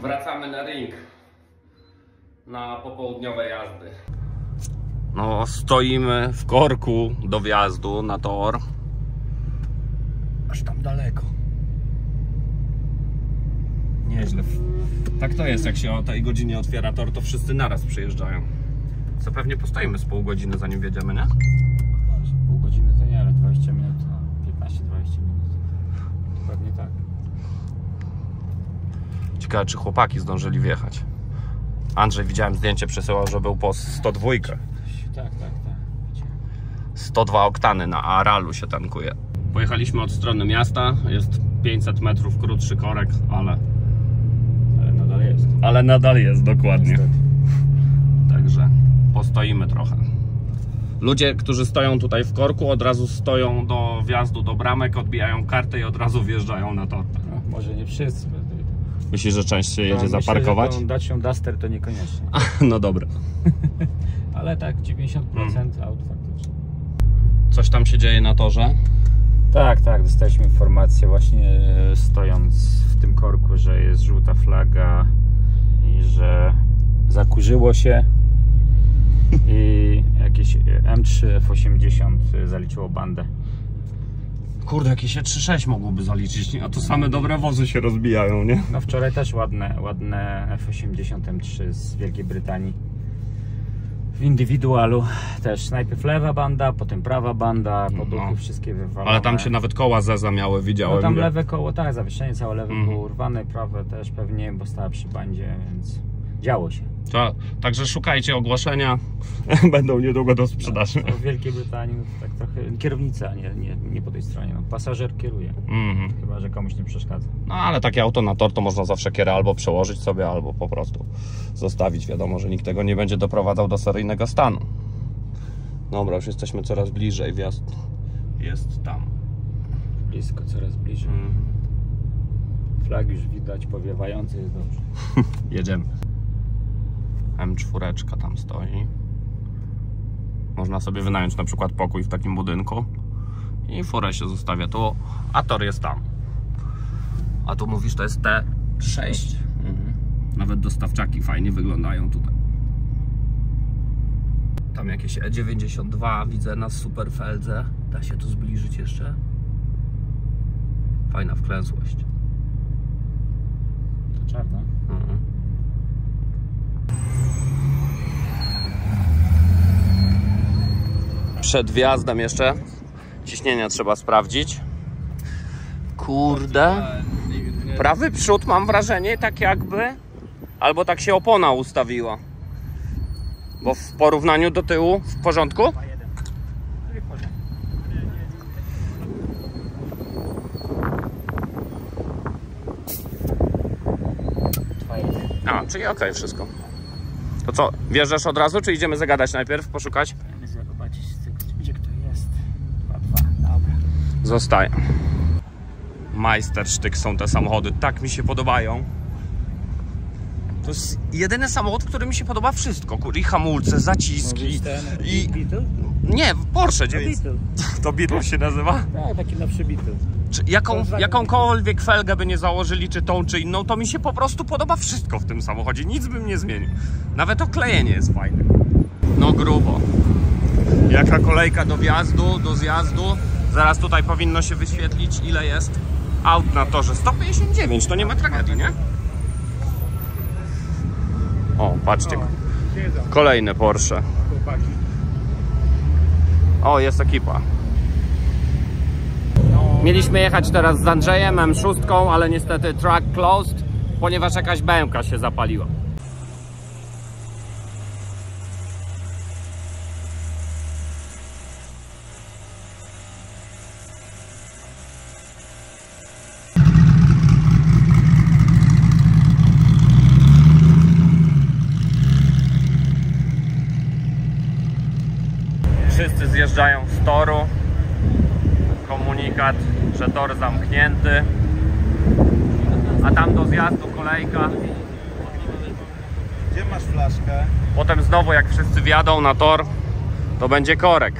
Wracamy na ring. Na popołudniowe jazdy. No, stoimy w korku do wjazdu na tor. Aż tam daleko. Nieźle. Tak to jest, jak się o tej godzinie otwiera tor, to wszyscy naraz przyjeżdżają. Co pewnie postoimy z pół godziny zanim wjedziemy, nie? Pół godziny to nie, ale 20 minut, no, 15-20 minut. Pewnie tak. Ciekawe, czy chłopaki zdążyli wjechać. Andrzej, widziałem zdjęcie, przesyłał, że był po 102. Tak, tak, tak. Widziałem. 102 oktany na Aralu się tankuje. Pojechaliśmy od strony miasta, jest 500 metrów krótszy korek, ale, Ale nadal jest. ale nadal jest dokładnie. Niestety. Także postoimy trochę. Ludzie, którzy stoją tutaj w korku, od razu stoją do wjazdu do bramek, odbijają kartę i od razu wjeżdżają na tor. No, może nie wszyscy. Myślisz, że część się jedzie No, zaparkować? Myślę, że tą Dacią Duster to niekoniecznie. No dobra. Ale tak, 90% Mm. aut faktycznie. Coś tam się dzieje na torze. Tak, tak, dostaliśmy informację właśnie e, stojąc w tym korku, że jest żółta flaga i że zakurzyło się i jakieś e, M3 F80 zaliczyło bandę. Kurde, jakieś się 3.6 mogłoby zaliczyć, nie? a to same dobre wozy się rozbijają, nie? No wczoraj też ładne, ładne F80 M3 z Wielkiej Brytanii. W indywidualu też najpierw lewa banda, potem prawa banda, poduchy No. wszystkie wywalone. Ale tam się nawet koła zeza miały, widziałem. No tam lewe koło, tak, zawieszenie całe lewe Mhm. było urwane, prawe też pewnie, bo stała przy bandzie, więc działo się. To, także szukajcie ogłoszenia, będą niedługo do sprzedaży. To w Wielkiej Brytanii no, to tak trochę kierownica, nie, nie, nie po tej stronie, no, pasażer kieruje, Mhm. chyba że komuś nie przeszkadza. No ale takie auto na tor to można zawsze kierę albo przełożyć sobie, albo po prostu zostawić. Wiadomo, że nikt tego nie będzie doprowadzał do seryjnego stanu. Dobra, już jesteśmy coraz bliżej, wjazd jest tam. Blisko, coraz bliżej. Mhm. Flag już widać, powiewający jest dobrze. Jedziemy. M4 tam stoi. Można sobie wynająć na przykład pokój w takim budynku i furę się zostawia tu, a tor jest tam. A tu mówisz, to jest T6. Mhm. Nawet dostawczaki fajnie wyglądają tutaj. Tam jakieś E92 widzę na superfeldze. Da się tu zbliżyć jeszcze? Fajna wklęsłość. To czarna. Mhm. Przed wjazdem jeszcze ciśnienia trzeba sprawdzić. Kurde. Prawy przód mam wrażenie tak jakby albo tak się opona ustawiła. Bo w porównaniu do tyłu w porządku? A, czyli okej wszystko. To co, wjeżdżasz od razu, czy idziemy zagadać najpierw, poszukać? Chcę zobaczyć, gdzie kto jest. 2-2, dobra. Zostaje. Majstersztyk są te samochody. Tak mi się podobają. To jest jedyny samochód, który mi się podoba wszystko. I hamulce, zaciski. I... Beetle? Nie, Porsche 9. Beetle. To Beetle się nazywa? Tak, taki lepszy Beetle. Czy jaką, jakąkolwiek felgę by nie założyli, czy tą, czy inną, to mi się po prostu podoba wszystko w tym samochodzie. Nic bym nie zmienił. Nawet oklejenie jest fajne. No grubo. Jaka kolejka do wjazdu, do zjazdu. Zaraz tutaj powinno się wyświetlić, ile jest aut na torze. 159, to nie ma tragedii, nie? O, patrzcie. Kolejne Porsche. O, jest ekipa. Mieliśmy jechać teraz z Andrzejem M6, ale niestety track closed, ponieważ jakaś BMK się zapaliła. Wszyscy zjeżdżają z toru. Komunikat, że tor zamknięty. A tam do zjazdu kolejka. Gdzie masz flaszkę? Potem znowu jak wszyscy wjadą na tor, to będzie korek.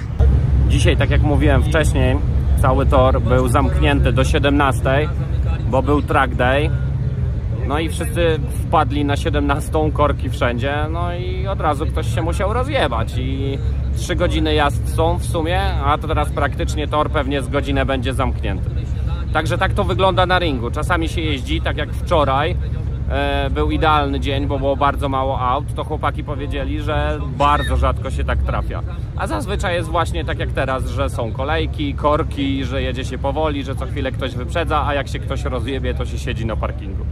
Dzisiaj, tak jak mówiłem wcześniej, cały tor był zamknięty do 17, bo był track day. No i wszyscy wpadli na 17 korki wszędzie, no i od razu ktoś się musiał rozjebać i 3 godziny jazd są w sumie, a to teraz praktycznie tor pewnie z godzinę będzie zamknięty. Także tak to wygląda na ringu. Czasami się jeździ, tak jak wczoraj. E, był idealny dzień, bo było bardzo mało aut, to chłopaki powiedzieli, że bardzo rzadko się tak trafia. A zazwyczaj jest właśnie tak jak teraz, że są kolejki, korki, że jedzie się powoli, że co chwilę ktoś wyprzedza, a jak się ktoś rozjebie, to się siedzi na parkingu.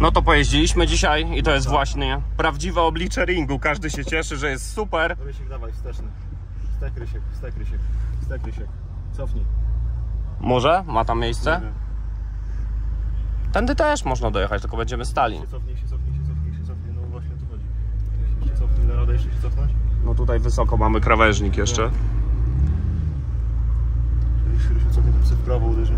No to pojeździliśmy dzisiaj i to jest właśnie prawdziwe oblicze ringu. Każdy się cieszy, że jest super. Rysiek, dawaj, wsteczny. Stek, Rysiek, stek, Rysiek, stek, Rysiek. Cofnij. Może? Ma tam miejsce? Tędy też można dojechać, tylko będziemy stali. Się cofnij, się cofnij, się cofnij, się cofnij. No właśnie to chodzi. Się cofnij, da radę jeszcze się cofnąć? No tutaj wysoko mamy krawężnik jeszcze. Rysiek, Rysiek, cofnij, to sobie w prawo uderzy.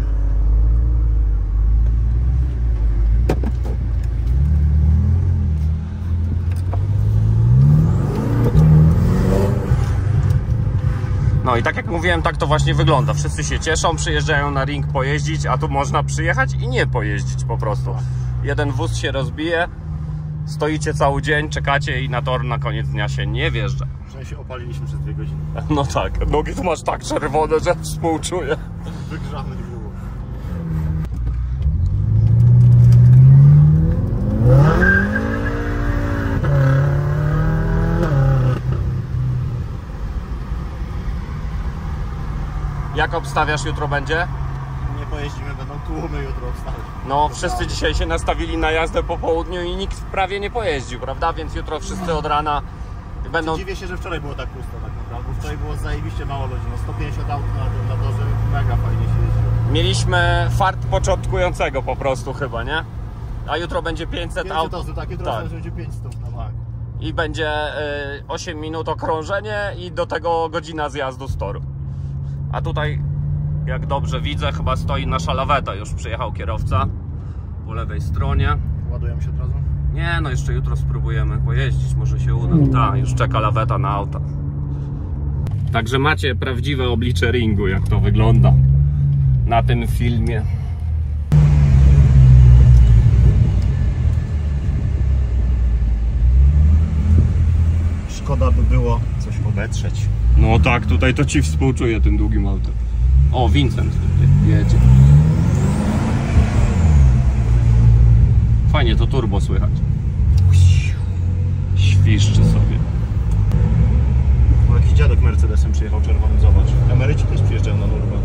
No i tak jak mówiłem, tak to właśnie wygląda. Wszyscy się cieszą, przyjeżdżają na ring pojeździć, a tu można przyjechać i nie pojeździć po prostu. Jeden wóz się rozbije, stoicie cały dzień, czekacie i na tor na koniec dnia się nie wjeżdża. Przynajmniej się opaliliśmy przez dwie godziny. No tak, nogi tu masz tak czerwone, że współczuję. Wygrzany było. Jak obstawiasz jutro będzie? Nie pojeździmy, będą tłumy jutro wstać. No, wszyscy dzisiaj się nastawili na jazdę po południu i nikt prawie nie pojeździł, prawda? Więc jutro wszyscy od rana będą... Dziwię się, że wczoraj było tak pusto tak naprawdę, bo wczoraj było zajebiście mało ludzi. No 150 aut na tym na torze, mega fajnie się jeździło. Mieliśmy fart początkującego po prostu chyba, nie? A jutro będzie 500 aut. 500 osób, tak, jutro Tak. tak. będzie 500 na bank. I będzie y, 8 minut okrążenie i do tego godzina zjazdu z toru. A tutaj, jak dobrze widzę, chyba stoi nasza laweta. Już przyjechał kierowca po lewej stronie. Ładujemy się od razu? Nie, no jeszcze jutro spróbujemy pojeździć, może się uda. Tak, już czeka laweta na auto. Także macie prawdziwe oblicze ringu, jak to wygląda na tym filmie. Szkoda by było coś obetrzeć. No tak, tutaj to ci współczuję tym długim autem. O, Vincent tutaj jedzie. Fajnie to turbo słychać. Świszczy sobie. O, jakiś dziadek Mercedesem przyjechał czerwonym, zobacz. Emeryci też przyjeżdżają na nurwę.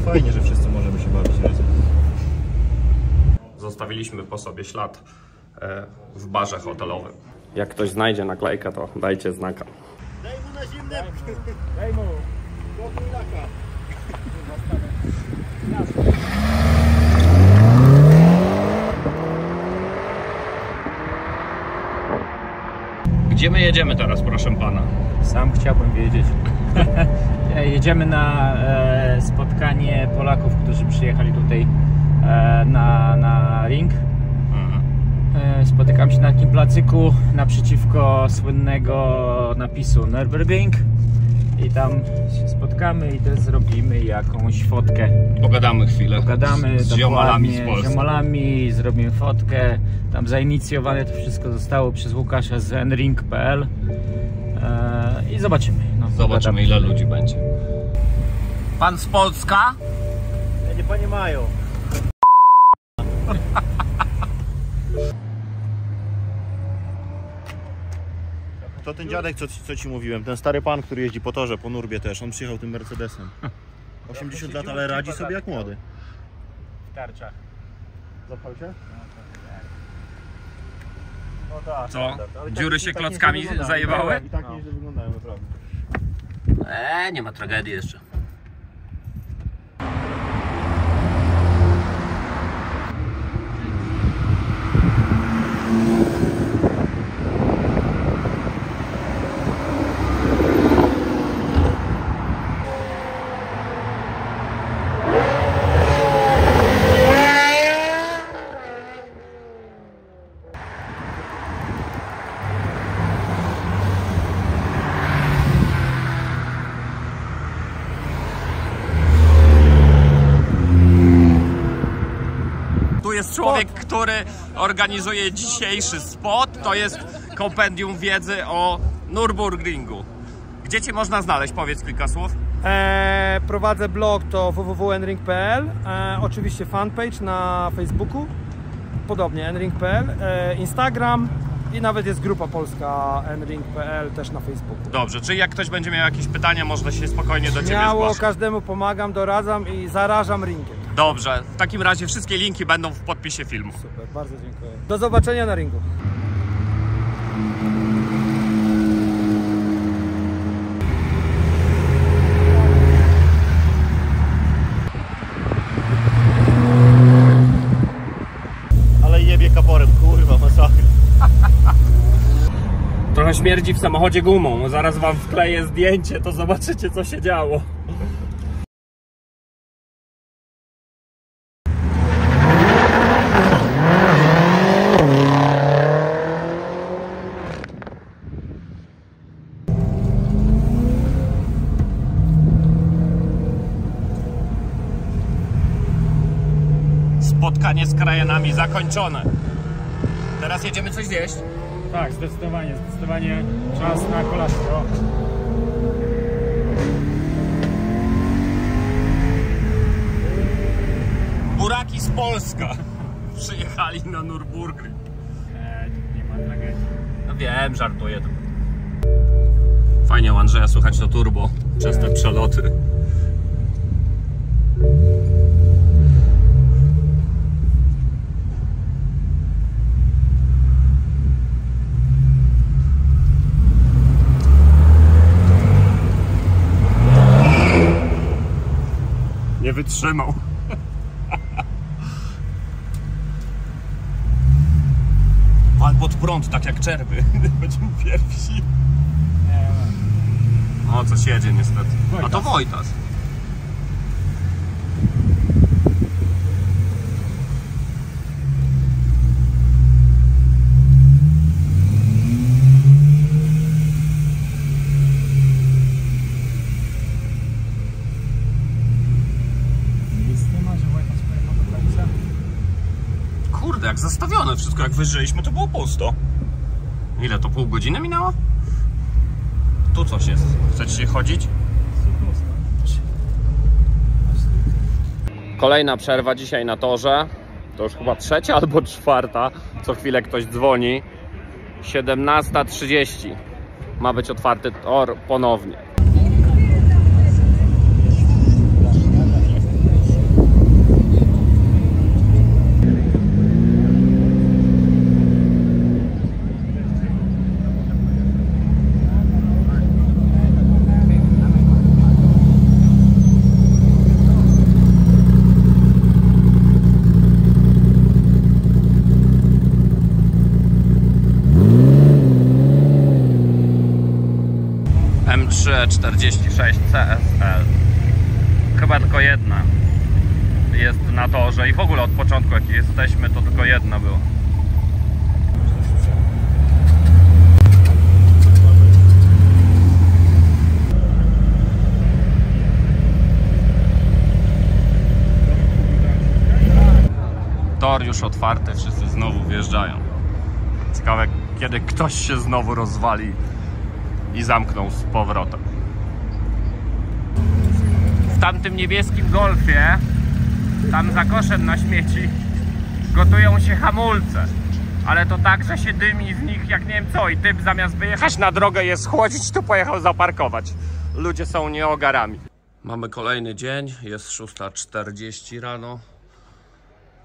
Fajnie, że wszyscy możemy się bawić razem. Zostawiliśmy po sobie ślad e, w barze hotelowym. Jak ktoś znajdzie naklejkę, to dajcie znaka. Na zimne! Daj mu! Do laka. Gdzie my jedziemy teraz, proszę pana? Sam chciałbym wiedzieć. Jedziemy na e, spotkanie Polaków, którzy przyjechali tutaj e, na, na ring. E, spotykam się na takim placyku naprzeciwko słynnego napisu Nürburgring. I tam się spotkamy i też zrobimy jakąś fotkę. Pogadamy chwilę. Pogadamy z ziomalami z Polski. ziomalami, zrobimy fotkę. Tam zainicjowane to wszystko zostało przez Łukasza z nring.pl e, i zobaczymy. No, Zobaczymy pogadamy. ile ludzi będzie. Pan z Polska? Nie panie mają. To ten dziadek, co, co ci mówiłem, ten stary pan, który jeździ po torze, po Nurbie też, on przyjechał tym Mercedesem. 80 lat, ale radzi sobie jak młody. w tarczach. Zapał się? No tak. Co? Dziury się klockami zajebały? I tak nieźle wyglądają, naprawdę. Eee, nie ma tragedii jeszcze. Jest człowiek, który organizuje dzisiejszy spot. To jest kompendium wiedzy o Nürburgringu. Gdzie cię można znaleźć? Powiedz kilka słów. E, prowadzę blog to www.nring.pl e, Oczywiście fanpage na Facebooku Podobnie nring.pl e, Instagram i nawet jest grupa polska nring.pl też na Facebooku Dobrze, czyli jak ktoś będzie miał jakieś pytania, można się spokojnie do ciebie Śmiało zgłaszać. każdemu pomagam, doradzam i zarażam ringiem Dobrze, w takim razie wszystkie linki będą w podpisie filmu. Super, bardzo dziękuję Do zobaczenia na ringu Ale jebie kaporem, kurwa, masakra. Trochę śmierdzi w samochodzie gumą. Zaraz wam wkleję zdjęcie, to zobaczycie co się działo. Spotkanie z krajanami zakończone. Teraz jedziemy coś zjeść. Tak, zdecydowanie, zdecydowanie czas na kolację. Buraki z Polska przyjechali na Nürburgring. E, nie ma tragedii. No wiem, żartuję tylko. Fajnie u Andrzeja słychać to turbo przez te przeloty. Nie wytrzymał. Wal pod prąd, tak jak czerwy. Będziemy pierwsi. O, co siedzie niestety. A to Wojtas. Nic nie ma, że Wojtas pojechał do końca. Kurde, jak zastawione wszystko, jak wyżyliśmy, to było pusto. Ile to pół godziny minęło? Tu coś jest. Chcecie się chodzić? Kolejna przerwa dzisiaj na torze. To już chyba trzecia albo czwarta. Co chwilę ktoś dzwoni. 17.30 ma być otwarty tor ponownie. M346 CSL. Chyba tylko jedna jest na torze i w ogóle od początku jak jesteśmy to tylko jedna była. Tor już otwarty, wszyscy znowu wjeżdżają. Ciekawe kiedy ktoś się znowu rozwali i zamknął z powrotem. Tamtym niebieskim golfie, tam za koszem na śmieci, gotują się hamulce. Ale to tak, że się dymi z nich jak nie wiem co i typ zamiast wyjechać na drogę je schłodzić, to pojechał zaparkować. Ludzie są nieogarami. Mamy kolejny dzień, jest 6.40 rano.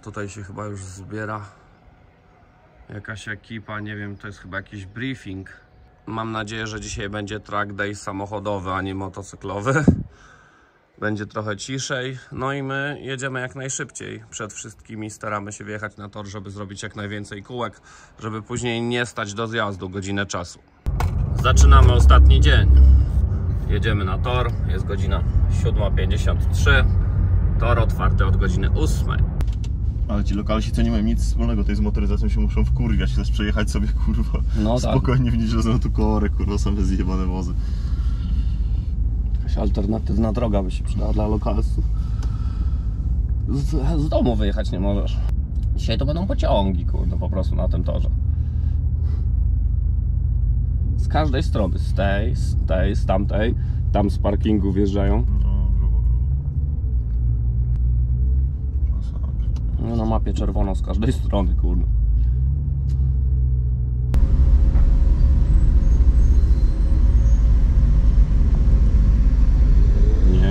Tutaj się chyba już zbiera jakaś ekipa, nie wiem, to jest chyba jakiś briefing. Mam nadzieję, że dzisiaj będzie track day samochodowy, a nie motocyklowy. Będzie trochę ciszej, no i my jedziemy jak najszybciej. Przed wszystkimi staramy się wjechać na tor, żeby zrobić jak najwięcej kółek, żeby później nie stać do zjazdu godzinę czasu. Zaczynamy ostatni dzień. Jedziemy na tor, jest godzina 7.53. Tor otwarty od godziny 8. Ale ci lokalsi co nie mają nic wspólnego tutaj z motoryzacją się muszą wkurwiać, chcesz przejechać sobie kurwa. No tak. Spokojnie w niedzielę są tu kory, kurwa, same zjebane wozy. Jakaś alternatywna droga by się przydała dla lokalsów. Z, z domu wyjechać nie możesz. Dzisiaj to będą pociągi, kurde, po prostu na tym torze. Z każdej strony, z tej, z tej, z tamtej, tam z parkingu wjeżdżają. No. No, na mapie czerwono z każdej strony, kurde. Nie.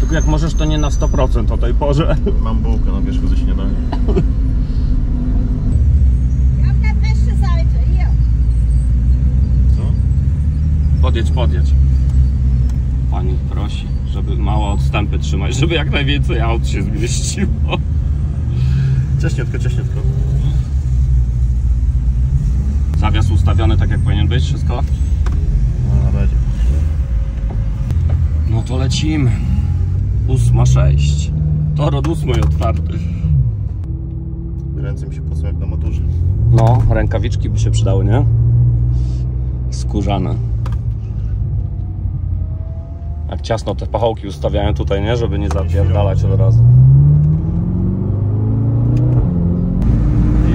Tylko jak możesz, to nie na 100% o tej porze. Mam bułkę na wierzchu ze śniadania. Co? Podjedź, podjedź. Pani prosi, żeby małe odstępy trzymać, żeby jak najwięcej aut się zmieściło. Ciaśniutko, ciaśniutko. Zawias ustawiony tak jak powinien być, wszystko? No, będzie. No to lecimy. Ósma sześć. Tor od ósmej otwarty. Ręce mi się jak na maturze. No, rękawiczki by się przydały, nie? Skórzane. Jak ciasno te pachołki ustawiają tutaj, nie? Żeby nie zapierdalać od razu.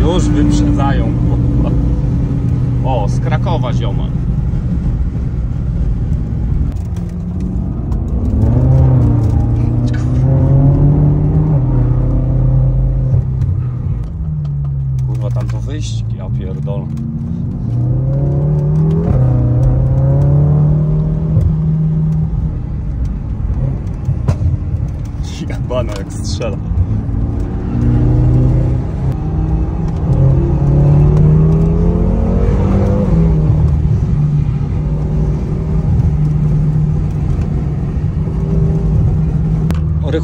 Już wyprzedzają, kurwa. O, z Krakowa zioma. Wyścig, ja pierdolę. Jabana jak strzela.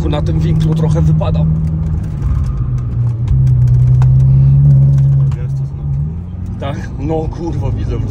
Na tym winklu trochę wypadał. No kurwa, widzę w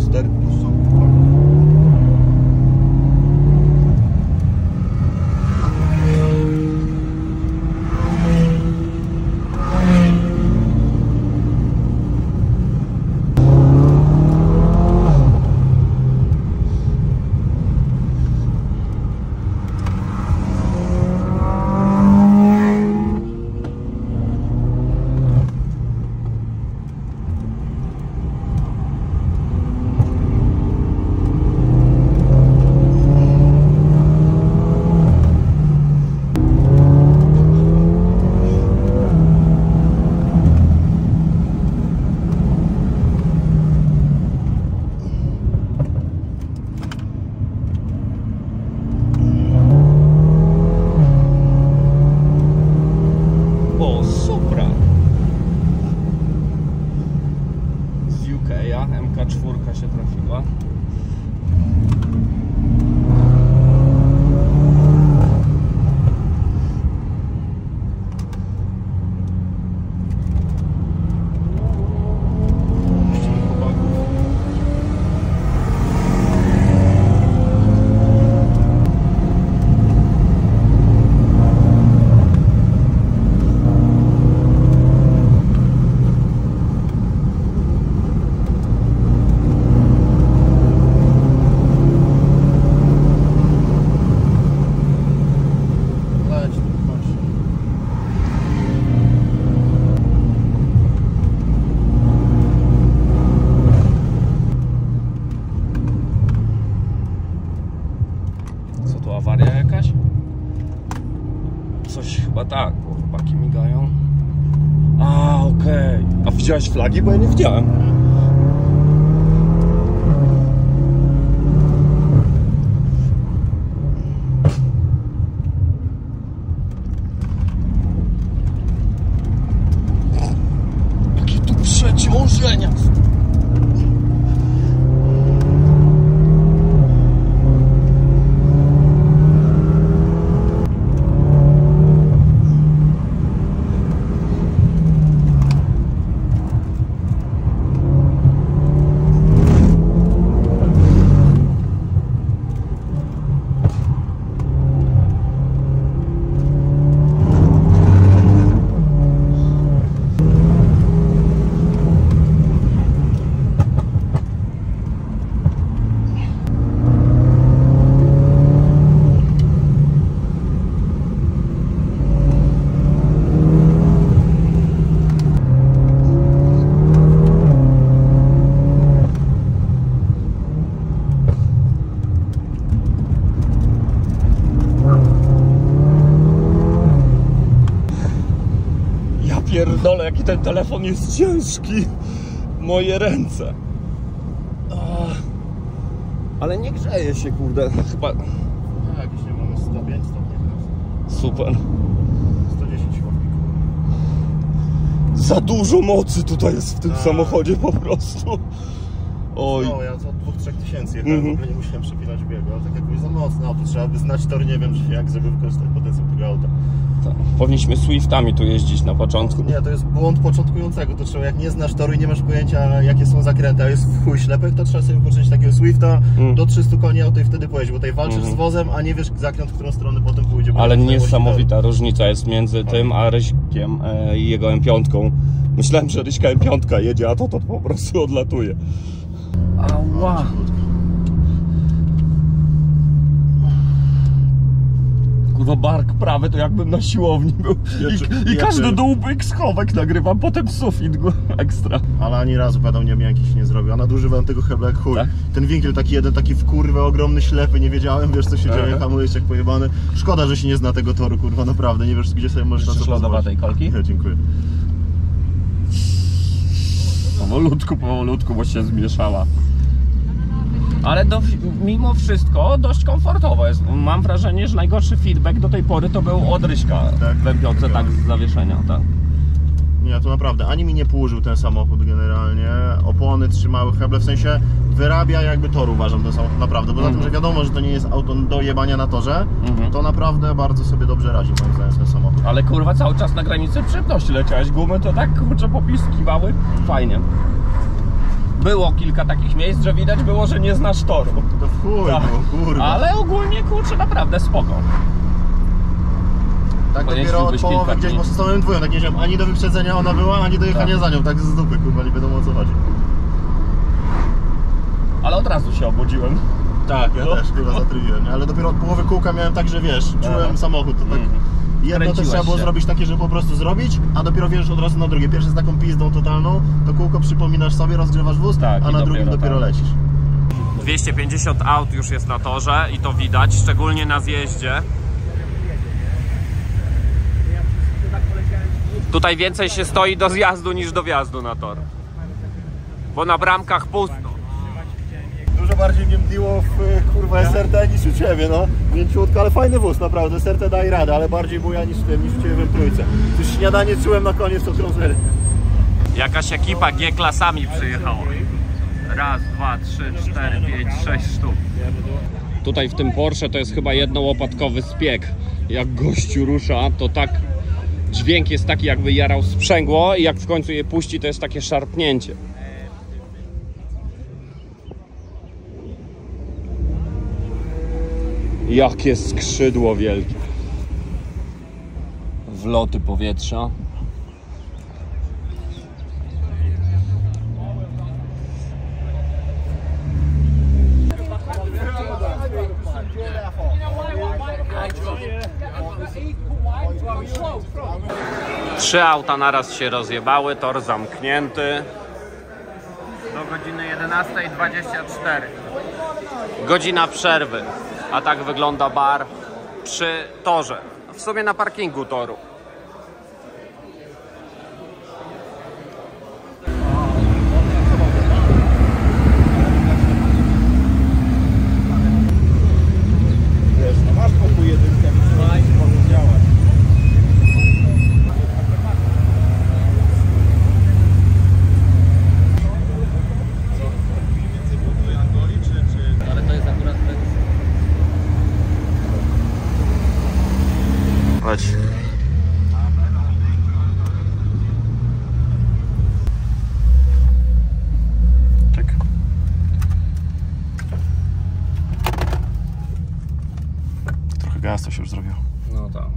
A widziałeś flagi? Bo ja nie widziałem. Jakie tu przeciążenia! pierdolę, jaki ten telefon jest ciężki. Moje ręce. Ale nie grzeje się, kurde. Chyba A, jakieś nie mamy 105 stopni. super. 110 chłopki. Za dużo mocy tutaj jest w tym Tak. samochodzie po prostu. Oj. No, ja co 2-3 tysięcy jechałem, Mhm. w ogóle nie musiałem przepinać biegu, ale tak jakoś za mocno auto, trzeba by znać tor, nie wiem jak, żeby wykorzystać potencjał tego auta. Tak. Powinniśmy Swiftami tu jeździć na początku. Nie, to jest błąd początkującego, to trzeba, jak nie znasz toru i nie masz pojęcia jakie są zakręty, a jest w chuj ślepek, to trzeba sobie poczynić takiego Swifta Mm. do 300 koni auto i wtedy pojeździ, bo tutaj walczysz Mhm. z wozem, a nie wiesz zakręt, w którą stronę potem pójdzie. Ale niesamowita różnica jest między tym a Ryśkiem e, i jego M5. Myślałem, że Ryśka M5 jedzie, a to to po prostu odlatuje. Ała. Kurwa, bark prawy to jakbym na siłowni był. I, i ja każdy też. dółbyk schowek nagrywam, potem sufit ekstra. Ale ani razu pedał nie miałem jakiś nie zrobił, a nadużywałem tego hebla jak chuj. Tak? Ten winkiel taki jeden, taki w kurwę ogromny, ślepy, nie wiedziałem, wiesz co się dzieje, hamujesz jak pojebany. Szkoda, że się nie zna tego toru, kurwa, naprawdę, nie wiesz gdzie sobie możesz na co pozwolić. kolki? Nie, dziękuję. Powolutku, powolutku, bo się zmieszała. Ale do, mimo wszystko dość komfortowo jest. Mam wrażenie, że najgorszy feedback do tej pory to był od Ryśka Tak? w M5, tak z zawieszenia. Tak. Nie, to naprawdę, ani mi nie płużył ten samochód generalnie, opony trzymały heble, w sensie wyrabia jakby tor uważam ten samochód, naprawdę, bo za tym, że wiadomo, że to nie jest auto do jebania na torze, Mhm. to naprawdę bardzo sobie dobrze radzi moim zdaniem ten samochód. Ale kurwa cały czas na granicy szybkości leciałeś. Gumy to tak kurczę popiskiwały. Fajnie. Było kilka takich miejsc, że widać było, że nie znasz toru. To chuj, Tak. no, kurwa. Ale ogólnie kurczę naprawdę spoko. Tak dopiero od połowy gdzieś, bo z dwóją, tak nie wziąłem ani do wyprzedzenia ona była, ani do jechania Tak. za nią, tak z dupy, kurwa, nie wiadomo o co chodzi. Ale od razu się obudziłem. Tak, ja No. też kurwa zatrybiłem, nie? ale dopiero od połowy kółka miałem tak, że wiesz, czułem samochód, to tak... Mhm. Jedno też Kręciłeś trzeba było się. zrobić takie, żeby po prostu zrobić, a dopiero wiesz od razu na drugie. Pierwsze z taką pizdą totalną, to kółko przypominasz sobie, rozgrzewasz wóz, Tak, a i na drugim dopiero dopiero tak. lecisz. 250 aut już jest na torze i to widać, szczególnie na zjeździe. Tutaj więcej się stoi do zjazdu niż do wjazdu na tor. Bo na bramkach pusto. Dużo bardziej mnie mdliło w y, kurwa SRT niż u Ciebie, no. Mięciutko, ale fajny wóz, naprawdę. SRT daje radę, ale bardziej buja niż w tym, niż w Ciebie w trójce. Już śniadanie czułem na koniec to krążery. Jakaś ekipa G-klasami przyjechała. Raz, dwa, trzy, cztery, pięć, sześć sztuk. Tutaj w tym Porsche to jest chyba jednołopatkowy zbieg. Jak gościu rusza, to tak dźwięk jest taki jakby jarał sprzęgło i jak w końcu je puści, to jest takie szarpnięcie. Jakie skrzydło wielkie. Wloty powietrza. Trzy auta naraz się rozjebały, tor zamknięty. Do godziny 11.24. Godzina przerwy. A tak wygląda bar przy torze. W sumie na parkingu toru. Wiesz, no masz pokój jedynkę, więc to może działać. Ale to jest akurat Chodź. Czek. Trochę gęsto się już zrobiło. No tak.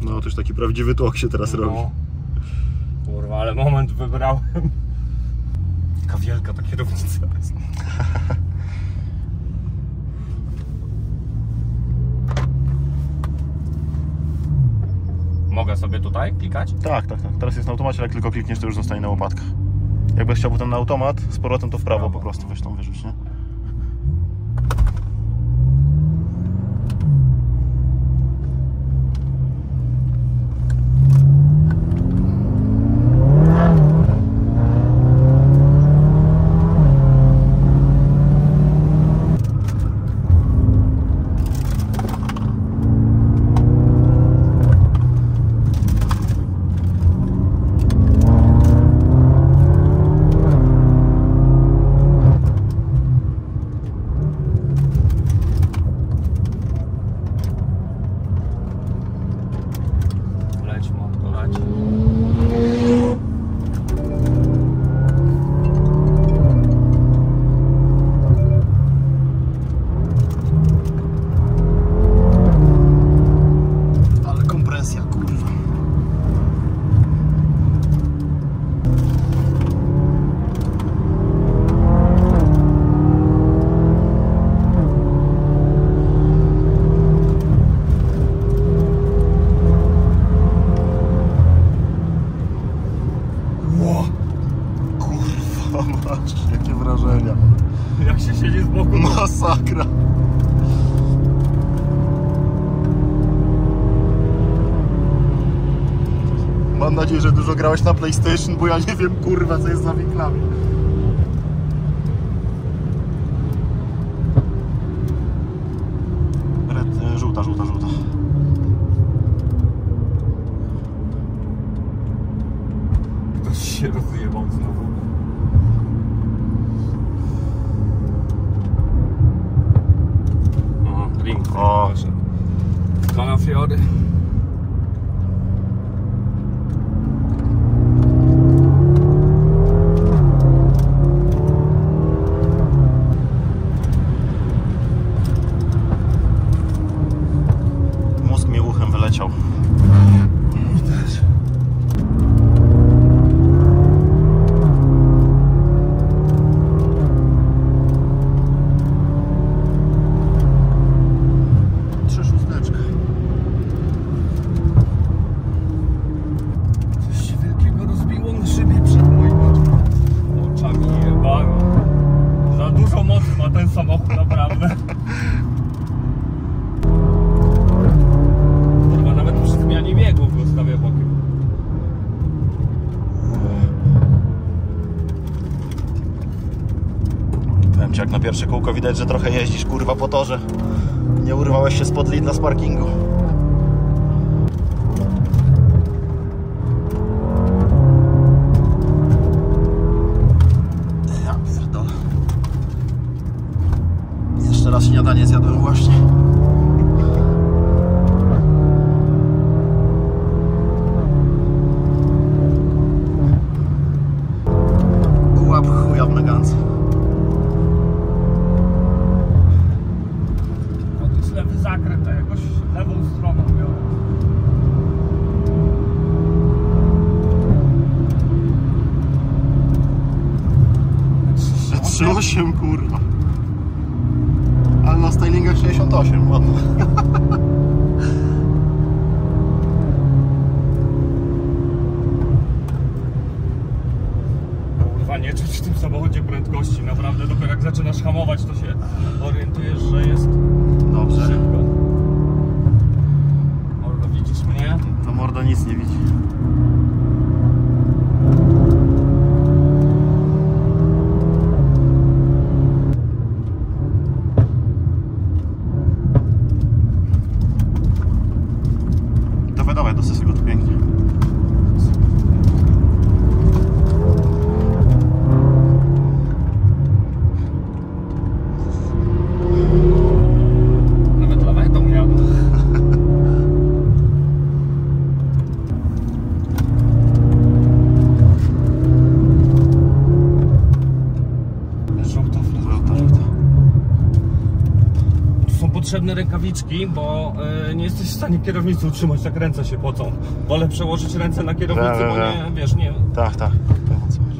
No to już taki prawdziwy tłok się teraz robi. No. Kurwa, ale moment wybrałem. Taka wielka ta kierownica jest. Mogę sobie tutaj klikać? Tak, tak, tak. Teraz jest na automacie, ale jak tylko klikniesz, to już zostanie na łopatkach. Jakbyś chciał potem na automat, z powrotem to w prawo po prostu weź tą wyrzuć, nie? Grałeś na PlayStation, bo ja nie wiem kurwa co jest za winklami. Red, e, żółta, żółta, żółta. Pierwsze widać, że trochę jeździsz kurwa po torze. Nie urwałeś się spod Lidla z parkingu. Potrzebne rękawiczki, bo e, nie jesteś w stanie kierownicy utrzymać, tak ręce się pocą. Wolę przełożyć ręce na kierownicę, bo nie, wiesz, nie... Tak, tak.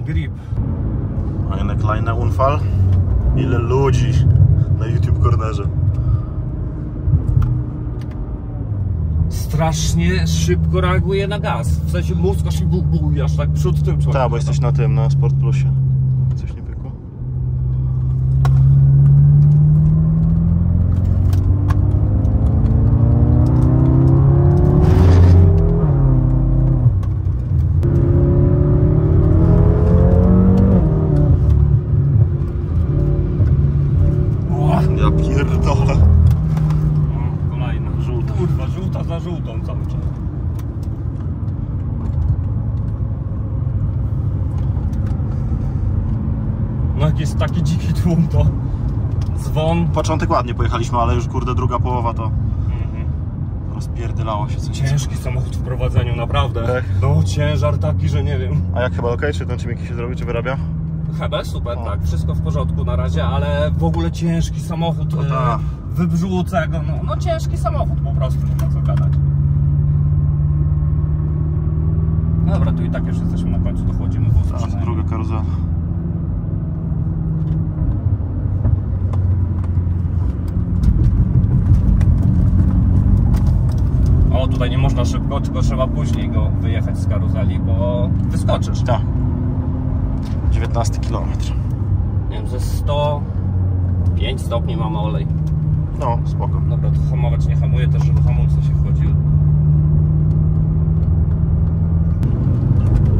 Grip. Eine kleine Unfall. Ile ludzi na YouTube Cornerze. Strasznie szybko reaguje na gaz. W sensie mózg aż i bu, bu, aż tak przód tył człowiek. Tak, bo jesteś na tym, na Sport Plusie. Początek ładnie pojechaliśmy, ale już kurde druga połowa to rozpierdylało się coś. Ciężki samochód w prowadzeniu, naprawdę. Tak? No ciężar taki, że nie wiem. A jak chyba ok? Czy ten czymiki się zrobi, czy wyrabia? Chyba super, O. tak, wszystko w porządku na razie, ale w ogóle ciężki samochód, No e, tak. wybrzłuca go, no, no ciężki samochód po prostu, nie ma co gadać. No dobra, tu i tak już jesteśmy na końcu, dochodzimy Teraz przynajmniej. druga karuzela. O, tutaj nie można szybko, tylko trzeba później go wyjechać z karuzeli, bo wyskoczysz. Tak. 19 km. Nie wiem, ze 105 stopni mamy olej. No, spoko. Dobra, to hamować nie hamuje też, żeby hamulce się wchodziły.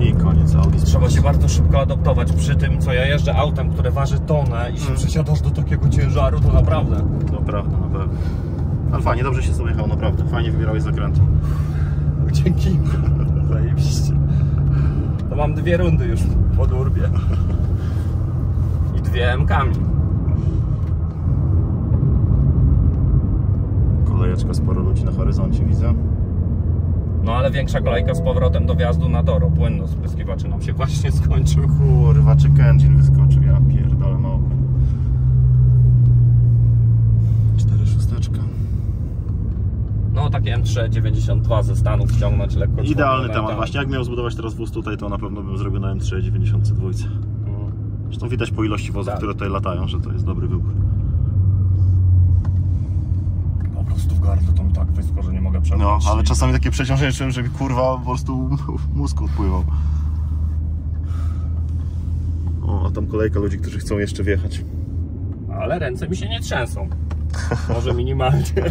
I koniec Audi. Trzeba się bardzo szybko adaptować przy tym, co ja jeżdżę autem, które waży tonę i się Mm. przesiadasz do takiego ciężaru, to naprawdę. To prawda, naprawdę. Ale fajnie, dobrze się sobie jechał, naprawdę. Fajnie wybierałeś zakręty. Dzięki. Zajebiście. To mam dwie rundy już po durbie. I dwie M-kami. Kolejeczka, sporo ludzi na horyzoncie widzę. No ale większa kolejka z powrotem do wjazdu na Doro. Płyn do spryskiwaczy nam się właśnie skończył. Kurwa, check engine wyskoczył, ja pierdolę mało. Cztery szósteczka. No takie M392 ze Stanów ściągnąć lekko. Idealny temat. tak. Właśnie jak miał zbudować teraz wóz tutaj, to na pewno bym zrobił na M3 92. Mm. Zresztą widać po ilości wozów, Tak. które tutaj latają, że to jest dobry wybór. Po prostu w gardle to mi tak wyschło, że nie mogę No, przebrać. ale czasami takie przeciążenie czułem, że mi kurwa po prostu mózg odpływał. O, a tam kolejka ludzi, którzy chcą jeszcze wjechać. Ale ręce mi się nie trzęsą. Może minimalnie.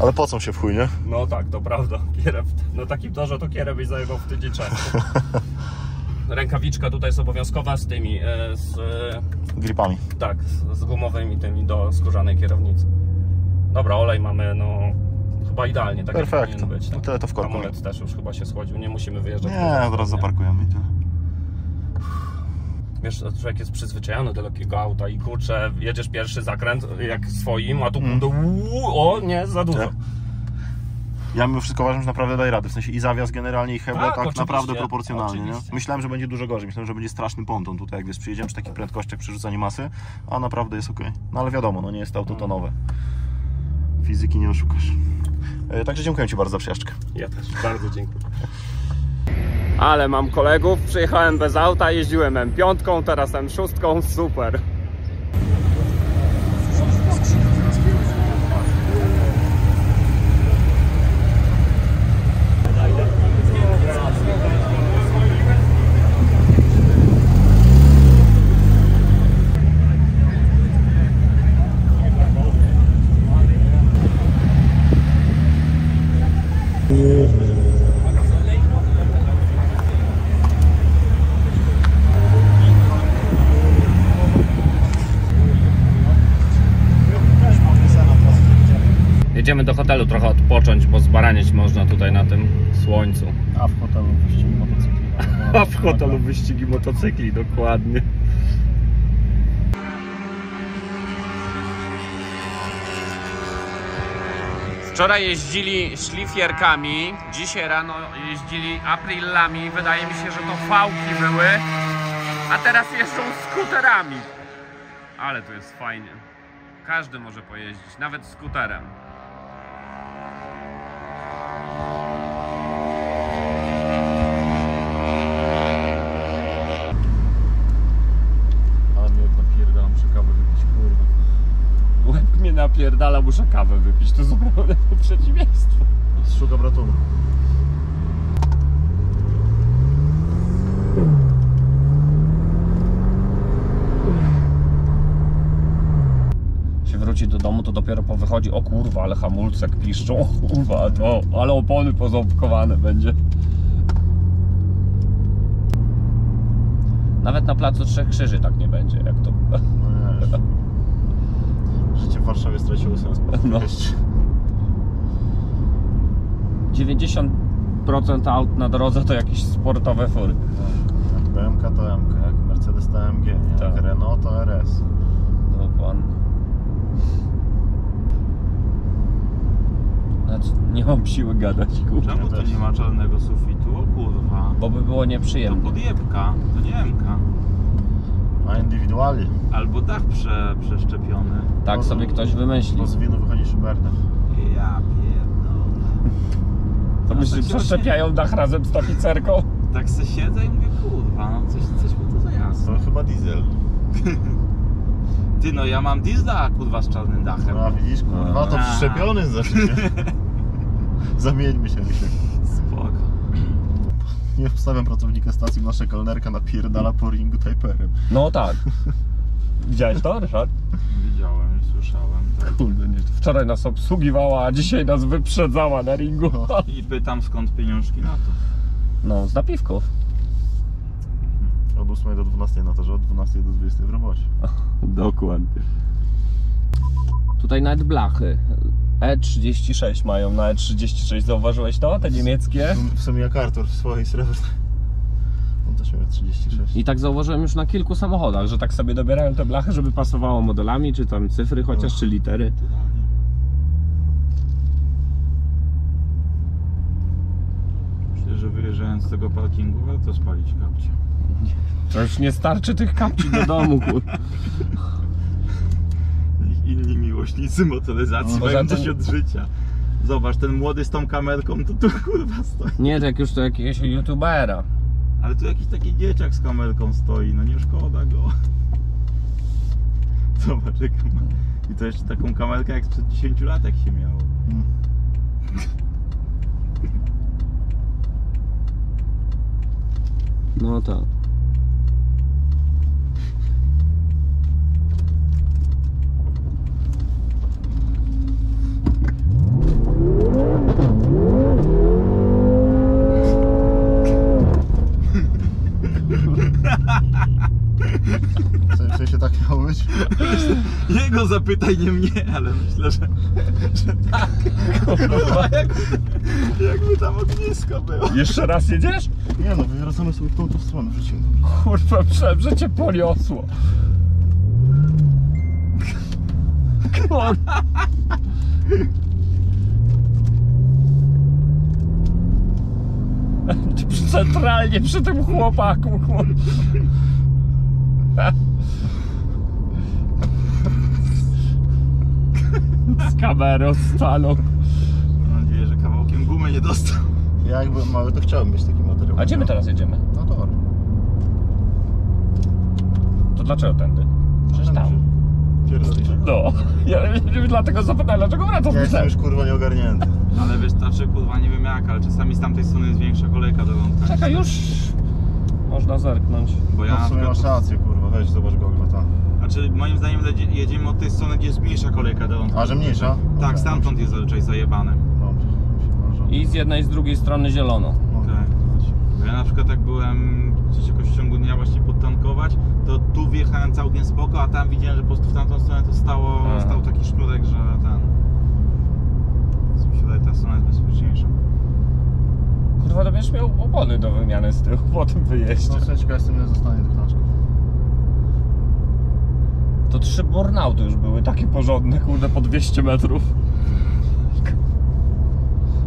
Ale pocą się w chuj, nie? No tak, to prawda. Kierę w, na takim torze to kierę byś zajebał w tydzień czasu. Rękawiczka tutaj jest obowiązkowa z tymi, e, z, e, Gripami. tak, z, z gumowymi tymi do skórzanej kierownicy. Dobra, olej mamy, no chyba idealnie, tak jak powinien być. No tyle to w korku. Hamulec też już chyba się schłodził, nie musimy wyjeżdżać. Nie, zaraz nie? zaparkujemy. i tyle. Wiesz, człowiek jest przyzwyczajony do lekkiego auta i kurczę, jedziesz pierwszy zakręt jak swoim, a tu Mm. do o nie, za dużo. Nie? Ja mimo wszystko uważam, że naprawdę daje radę. W sensie i zawias generalnie i hebla Tak, tak, naprawdę proporcjonalnie. Nie? Myślałem, że będzie dużo gorzej. Myślałem, że będzie straszny ponton tutaj, jak wiesz, przyjedziemy przy takich prędkościach przerzucanie masy, a naprawdę jest ok. No ale wiadomo, no nie jest to auto to nowe. Fizyki nie oszukasz. E, Także dziękuję Ci bardzo za przyjażdżkę. Ja też, bardzo dziękuję. Ale mam kolegów, przyjechałem bez auta, jeździłem M5, teraz M6, super. Jedziemy do hotelu trochę odpocząć, bo zbaranieć można tutaj na tym słońcu. A w hotelu wyścigi motocykli. A w hotelu wyścigi motocykli, dokładnie. Wczoraj jeździli szlifierkami, dzisiaj rano jeździli aprillami. Wydaje mi się, że to fałki były, a teraz jeżdżą skuterami. Ale tu jest fajnie. Każdy może pojeździć, nawet skuterem. Ale mnie napierdalam, muszę kawę wypić, kurwa. Łeb mnie napierdala, muszę kawę wypić. To zupełne przeciwieństwo. Szukam ratunku. się wróci do domu, to dopiero po wychodzi, o kurwa, ale hamulce piszczą, o kurwa, to, ale opony poząbkowane będzie. Nawet na placu Trzech Krzyży tak nie będzie, jak to... No. Życie w Warszawie straciło sens. No. 90% aut na drodze to jakieś sportowe fury. Jak BMK to MK, jak Mercedes to AMG, nie? Tak. jak Renault to RS. Dokładnie. Znaczy, nie mam siły gadać, kurwa. Czemu tu nie ma czarnego sufitu? O kurwa. Bo by było To nieprzyjemnie. podjebka, to nie MK. A indywidualnie. Albo dach prze, przeszczepiony. Tak sobie ktoś wymyślił. Bo z winu wychodzi. Ja pierdolę. To No, myślisz, tak że się przeszczepiają dach razem z tapicerką? Tak se siedzę i mówię, kurwa, no coś, coś mi to za jasne. To chyba diesel. Ty no, ja mam diesla, kurwa, z czarnym dachem. No a widzisz, kurwa, to A. przyczepiony zawsze. Zamieńmy się, Misiek. Nie wstawiam pracownika stacji, nasza kelnerka napierdala po ringu tajperem. No tak. Widziałeś to, Ryszard? Widziałem i słyszałem. Tak. Kurde, nie. Wczoraj nas obsługiwała, a dzisiaj nas wyprzedzała na ringu. I pytam skąd pieniążki na to. No, z napiwków. Od 8 do 12 na to, że od 12 do 20 w robocie. Dokładnie. Tutaj nawet blachy. E36 mają na E36. Zauważyłeś to? Te niemieckie? W sumie- jak Artur w swojej srebrnej. On też miał 36. I tak zauważyłem już na kilku samochodach, że tak sobie dobierają te blachy, żeby pasowało modelami, czy tam cyfry chociaż, czy litery. Myślę, że wyjeżdżając z tego parkingu warto spalić kapcie. To już nie starczy tych kapci do domu, kur. Inni miłośnicy motoryzacji No, mają coś tym- od życia. Zobacz, ten młody z tą kamerką, to tu kurwa stoi. Nie, to jak już to jakiegoś youtubera. Ale tu jakiś taki dzieciak z kamerką stoi, no nie szkoda go. Zobacz, jaka ma. I to jeszcze taką kamerkę jak sprzed 10 lat jak się miało. Mm. No tak. W sensie- W sensie tak miało być? Jego zapytaj, nie mnie, ale myślę, że, że tak. Kurwa, jak, jakby tam ognisko było. Jeszcze raz jedziesz? Nie no, wywracamy sobie w tą, tą stronę, wrzucimy. Kurwa, że cię poniosło. Kurwa. Centralnie przy tym chłopaku. kurwa. Z kamerą stanął. Mam nadzieję, że kawałkiem gumy nie dostał. Ja jak byłem mały, to chciałem mieć taki materiał. A gdzie my teraz jedziemy? No to To dlaczego tędy? Przecież tam. Pierdolisz. No. Ja dlatego zapytałem, dlaczego wracasz? Ja jestem już kurwa nieogarnięty. Ale wiesz, znaczy kurwa nie wiem jak, ale czasami z tamtej strony jest większa kolejka do lądka. Czekaj, już można zerknąć. Bo ja No na w sumie masz rację kurwa, weź zobacz Google. Znaczy moim zdaniem jedzie- jedziemy od tej strony, gdzie jest mniejsza kolejka do. A, że mniejsza? Tak, Okej. stamtąd jest zazwyczaj zajebane. Dobrze. I z jednej i z drugiej strony zielono. No. Tak. Bo ja na przykład jak byłem gdzieś jakoś w ciągu dnia właśnie podtankować, to tu wjechałem całkiem spoko, a tam widziałem, że po prostu w tamtą stronę to stało, stał taki sznurek, że ten... Więc mi się wydaje, ta strona jest bezpieczniejsza. Kurwa, to będziesz miał opony do wymiany z tyłu po tym wyjeździe. No w sensie, ja jestem nie zostanie tych. To trzy burnouty już były, takie porządne, kurde, po 200 metrów.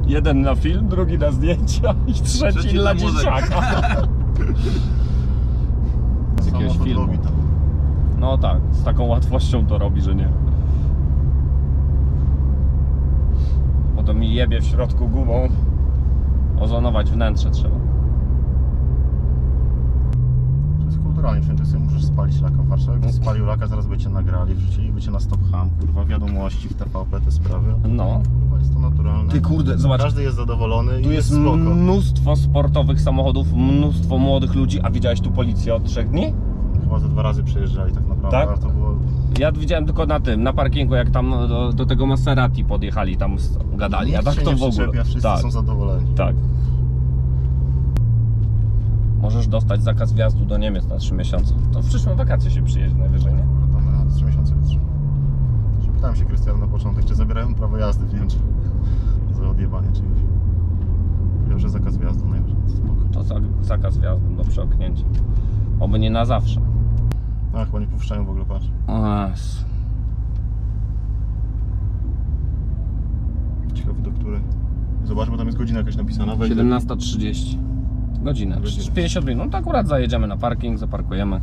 Jeden na film, drugi na zdjęcia i trzeci, Trzeci dla na muzykę. dzieciaka. Z jakiegoś Samochód filmu. to. No tak, z taką łatwością to robi, że nie. Potem mi jebie w środku gumą. Ozonować wnętrze trzeba. Kulturalnie, wszędzie sobie możesz spalić laka w Warszawie. Jakbyś spalił laka, zaraz by cię nagrali, wrzuciliby cię na stop ham, kurwa, wiadomości w TVP, te sprawy. No. Kurwa, jest to naturalne. Ty kurde, zobacz. Każdy jest zadowolony Tu i jest jest spoko. mnóstwo sportowych samochodów, mnóstwo młodych ludzi. A widziałeś tu policję od trzech dni? Chyba ze dwa razy przejeżdżali tak naprawdę, Tak? ale to było... Ja widziałem tylko na tym, na parkingu, jak tam do, do tego Maserati podjechali, tam gadali. A Nikt tak się to nie w ogóle. przyczepia, wszyscy Tak, są zadowoleni. tak. Możesz dostać zakaz wjazdu do Niemiec na 3 miesiące. To w przyszłym wakacje się przyjedzie najwyżej, nie? Kurwa, tam na 3 miesiące wytrzymał. Pytałem się Krystiana na początek, czy zabierają prawo jazdy w Niemczech za odjebanie czegoś. Powiedział, że zakaz wjazdu najwyżej, to spoko. To za, zakaz wjazdu do przeoknięcia. Oby nie na zawsze. No chyba nie puszczają w ogóle, patrz. O Jezu. Ciekawy do której. Zobacz, bo tam jest godzina jakaś napisana. Wejdź 17.30. Godzinę. Godzinę. 50 minut. No to akurat zajedziemy na parking, zaparkujemy.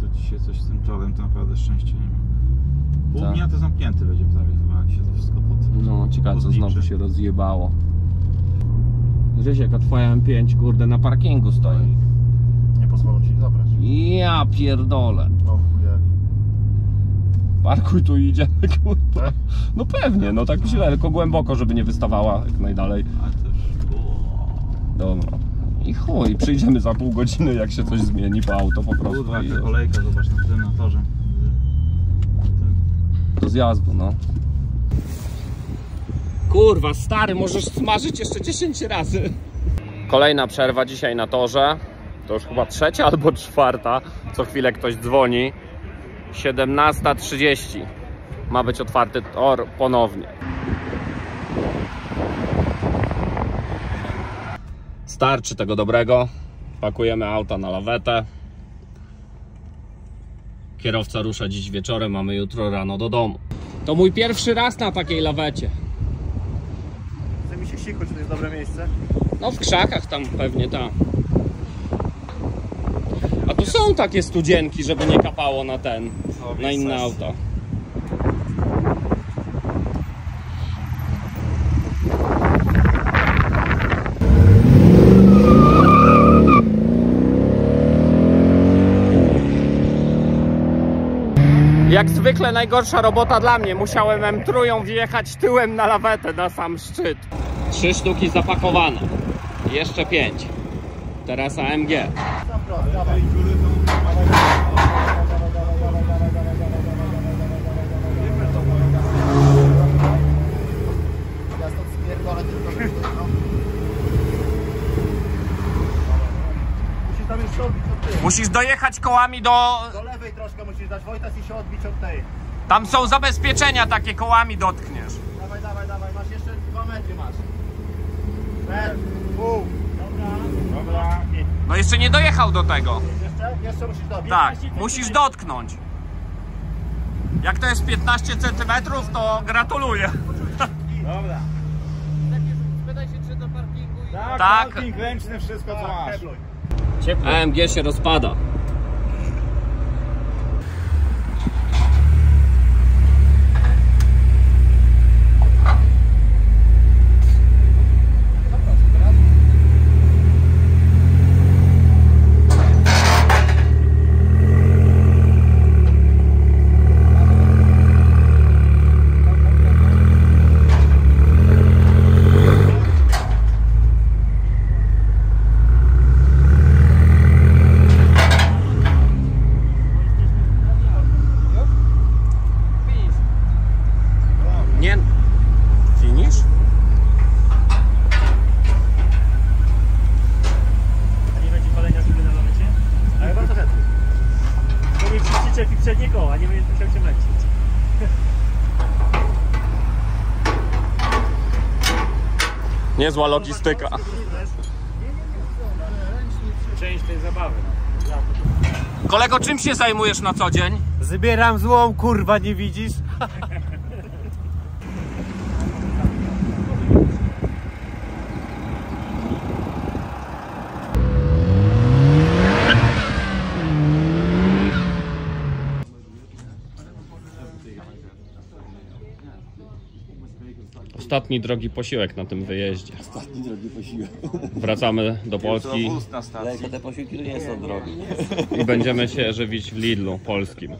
To dzisiaj coś z tym torem to naprawdę szczęście nie ma. Pół Tak. dnia to zamknięty będzie prawie chyba, jak się to wszystko pod... No, ciekawe co znowu się rozjebało. Grzesiek, a twoja M5 kurde na parkingu stoi. Nie pozwolą ci zabrać. Ja pierdolę. Parkuj tu i idziemy, kurwa. No pewnie, no tak źle, tylko głęboko, żeby nie wystawała jak najdalej. Dobra. I chuj, przyjdziemy za pół godziny, jak się coś zmieni, bo auto po prostu Kurwa, jaka kolejka, zobacz na tym na torze. do zjazdu, no. Kurwa, stary, możesz smażyć jeszcze 10 razy. Kolejna przerwa dzisiaj na torze. To już chyba trzecia albo czwarta. Co chwilę ktoś dzwoni. 17.30 ma być otwarty tor ponownie. Starczy tego dobrego. Pakujemy auta na lawetę. Kierowca rusza dziś wieczorem, mamy jutro rano do domu. To mój pierwszy raz na takiej lawecie. Chce mi się sikać, to jest dobre miejsce. No w krzakach tam pewnie tam. A tu są takie studzienki, żeby nie kapało na ten, na inne auta. Jak zwykle najgorsza robota dla mnie. Musiałem M3 wjechać tyłem na lawetę na sam szczyt. Trzy sztuki zapakowane. Jeszcze pięć. Teraz AMG. Ja stąd spierdolę tylko no. Musisz tam jeszcze odbić od tyłu. Musisz dojechać kołami do... Do lewej troszkę musisz dać Wojtas i się odbić od tej. Tam są zabezpieczenia, takie kołami dotkniesz. Dawaj, dawaj, dawaj, masz jeszcze dwa metry masz. Metr, pół. Dobra. Dobra. No jeszcze nie dojechał do tego. jeszcze? Jeszcze musisz dobić. Tak, musisz dotknąć. Jak to jest 15 cm, to gratuluję. Dobra. Tak, Tak. parking ręczny, wszystko co Tak, masz. Ciepło. AMG się rozpada. Nie. Finisz? A nie będzie palenia żeby na lawecie? Ale bardzo chętnie. To nie przyczep i przednie koła, nie będziesz musiał się męczyć. Niezła logistyka. Część tej zabawy. Kolego, czym się zajmujesz na co dzień? Zbieram złą, kurwa, nie widzisz? Ostatni drogi posiłek na tym wyjeździe. Ostatni drogi posiłek. Wracamy do Polski na stacji. te posiłki nie są drogie. i będziemy się żywić w Lidlu polskim.